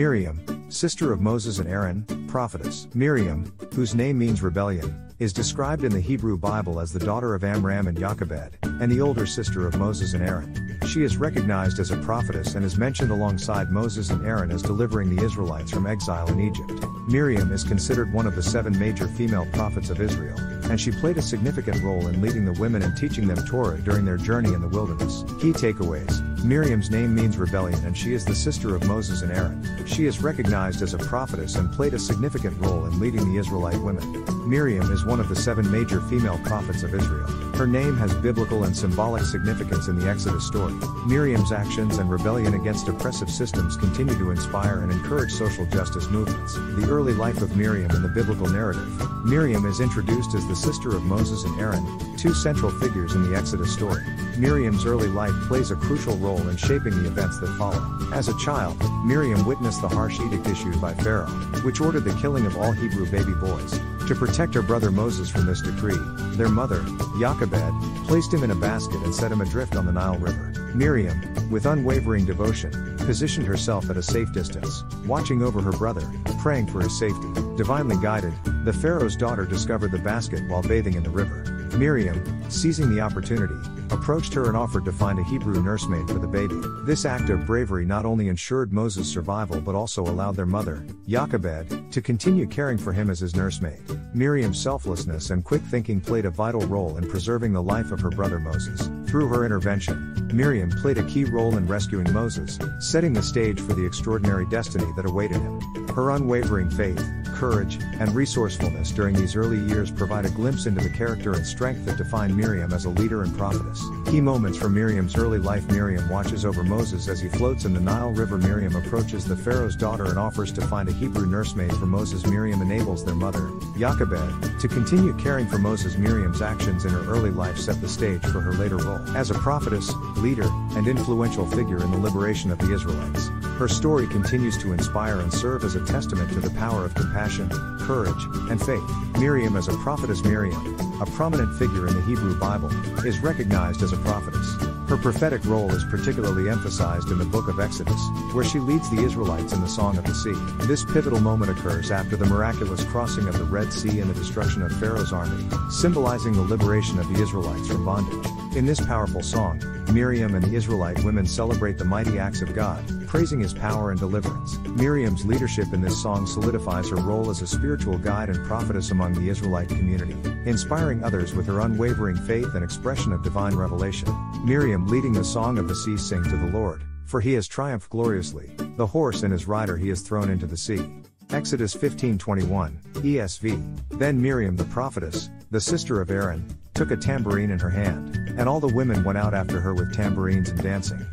Miriam, sister of Moses and Aaron, prophetess. Miriam, whose name means rebellion, is described in the Hebrew Bible as the daughter of Amram and Jochebed, and the older sister of Moses and Aaron. She is recognized as a prophetess and is mentioned alongside Moses and Aaron as delivering the Israelites from exile in Egypt. Miriam is considered one of the seven major female prophets of Israel, and she played a significant role in leading the women and teaching them Torah during their journey in the wilderness. Key takeaways Miriam's name means rebellion and she is the sister of Moses and Aaron. She is recognized as a prophetess and played a significant role in leading the Israelite women. Miriam is one of the seven major female prophets of Israel. Her name has biblical and symbolic significance in the Exodus story. Miriam's actions and rebellion against oppressive systems continue to inspire and encourage social justice movements. The early life of Miriam in the biblical narrative. Miriam is introduced as the sister of Moses and Aaron, two central figures in the Exodus story. Miriam's early life plays a crucial role in shaping the events that follow. As a child, Miriam witnessed the harsh edict issued by Pharaoh, which ordered the killing of all Hebrew baby boys. To protect her brother Moses from this decree, their mother, Jochebed, placed him in a basket and set him adrift on the Nile River. Miriam, with unwavering devotion, positioned herself at a safe distance, watching over her brother, praying for his safety. Divinely guided, the Pharaoh's daughter discovered the basket while bathing in the river. Miriam, seizing the opportunity, approached her and offered to find a Hebrew nursemaid for the baby. This act of bravery not only ensured Moses' survival but also allowed their mother, Jochebed, to continue caring for him as his nursemaid. Miriam's selflessness and quick thinking played a vital role in preserving the life of her brother Moses. Through her intervention, Miriam played a key role in rescuing Moses, setting the stage for the extraordinary destiny that awaited him. Her unwavering faith, courage, and resourcefulness during these early years provide a glimpse into the character and strength that define Miriam as a leader and prophetess. Key moments from Miriam's early life Miriam watches over Moses as he floats in the Nile River. Miriam approaches the Pharaoh's daughter and offers to find a Hebrew nursemaid for Moses. Miriam enables their mother, Jochebed, to continue caring for Moses. Miriam's actions in her early life set the stage for her later role as a prophetess, leader, and influential figure in the liberation of the Israelites. Her story continues to inspire and serve as a testament to the power of compassion, courage, and faith. Miriam as a prophetess Miriam, a prominent figure in the Hebrew Bible, is recognized as a prophetess. Her prophetic role is particularly emphasized in the book of Exodus, where she leads the Israelites in the Song of the Sea. This pivotal moment occurs after the miraculous crossing of the Red Sea and the destruction of Pharaoh's army, symbolizing the liberation of the Israelites from bondage. In this powerful song, Miriam and the Israelite women celebrate the mighty acts of God, praising his power and deliverance. Miriam's leadership in this song solidifies her role as a spiritual guide and prophetess among the Israelite community, inspiring others with her unwavering faith and expression of divine revelation. Miriam leading the song of the sea sing to the Lord, for he has triumphed gloriously, the horse and his rider he has thrown into the sea. Exodus 15:21, ESV. Then Miriam the prophetess, the sister of Aaron, took a tambourine in her hand, and all the women went out after her with tambourines and dancing.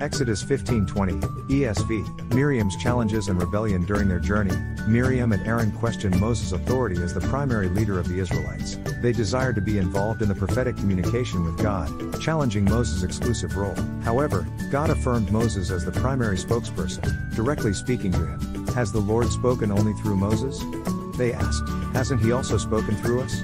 Exodus 15:20, ESV. Miriam's challenges and rebellion during their journey. Miriam and Aaron questioned Moses' authority as the primary leader of the Israelites. They desired to be involved in the prophetic communication with God, challenging Moses' exclusive role. However, God affirmed Moses as the primary spokesperson, directly speaking to him. Has the Lord spoken only through Moses? They asked. Hasn't he also spoken through us?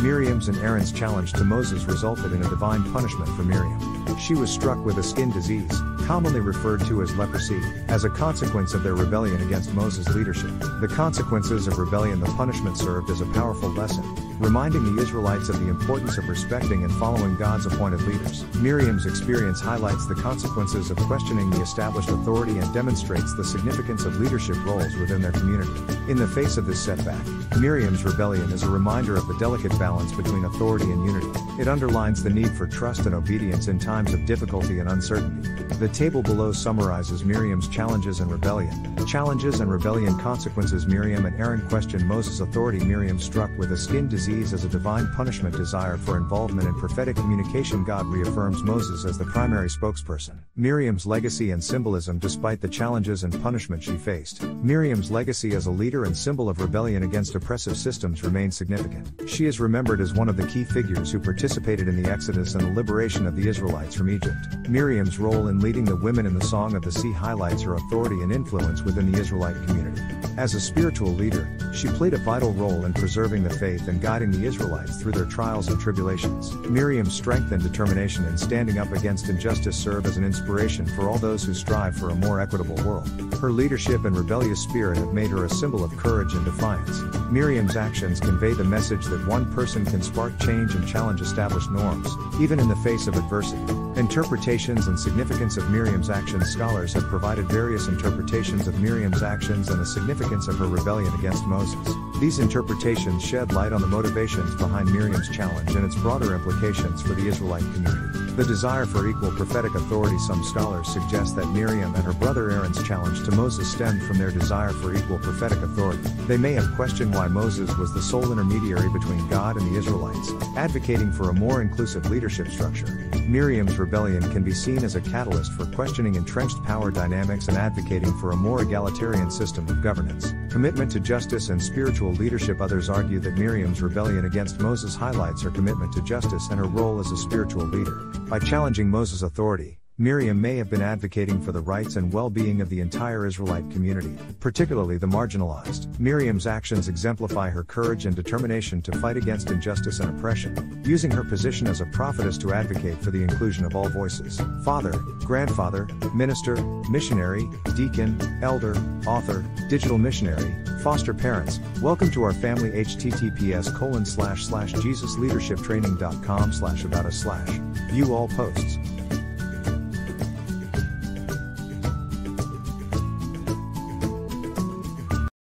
Miriam's and Aaron's challenge to Moses resulted in a divine punishment for Miriam. She was struck with a skin disease, commonly referred to as leprosy, as a consequence of their rebellion against Moses' leadership. The consequences of rebellion The punishment served as a powerful lesson, reminding the Israelites of the importance of respecting and following God's appointed leaders. Miriam's experience highlights the consequences of questioning the established authority and demonstrates the significance of leadership roles within their community. In the face of this setback, Miriam's rebellion is a reminder of the delicate balance between authority and unity. It underlines the need for trust and obedience in times of difficulty and uncertainty. The table below summarizes Miriam's challenges and rebellion. Challenges and rebellion consequences Miriam and Aaron question Moses' authority. Miriam struck with a skin disease as a divine punishment. Desire for involvement in prophetic communication. God reaffirms Moses as the primary spokesperson. Miriam's legacy and symbolism Despite the challenges and punishment she faced, Miriam's legacy as a leader and symbol of rebellion against oppressive systems remains significant. She is remembered as one of the key figures who participated in the Exodus and the liberation of the Israelites from Egypt. Miriam's role in leading the women in the Song of the Sea highlights her authority and influence within the Israelite community. As a spiritual leader, she played a vital role in preserving the faith and guiding the Israelites through their trials and tribulations. Miriam's strength and determination in standing up against injustice serve as an inspiration for all those who strive for a more equitable world. Her leadership and rebellious spirit have made her a symbol of courage and defiance. Miriam's actions convey the message that one person can spark change and challenge established norms, even in the face of adversity. Interpretations and significance of Miriam's actions Scholars have provided various interpretations of Miriam's actions and the significance of her rebellion against Moses. These interpretations shed light on the motivations behind Miriam's challenge and its broader implications for the Israelite community. The desire for equal prophetic authority Some scholars suggest that Miriam and her brother Aaron's challenge to Moses stemmed from their desire for equal prophetic authority. They may have questioned why Moses was the sole intermediary between God and the Israelites, advocating for a more inclusive leadership structure. Miriam's rebellion can be seen as a catalyst for questioning entrenched power dynamics and advocating for a more egalitarian system of governance. Commitment to justice and spiritual leadership Others argue that Miriam's rebellion against Moses highlights her commitment to justice and her role as a spiritual leader. By challenging Moses' authority, Miriam may have been advocating for the rights and well-being of the entire Israelite community, particularly the marginalized. Miriam's actions exemplify her courage and determination to fight against injustice and oppression, using her position as a prophetess to advocate for the inclusion of all voices. Father, grandfather, minister, missionary, deacon, elder, author, digital missionary, foster parents, welcome to our family https colon slash slash jesusleadershiptraining.com slash about us slash view all posts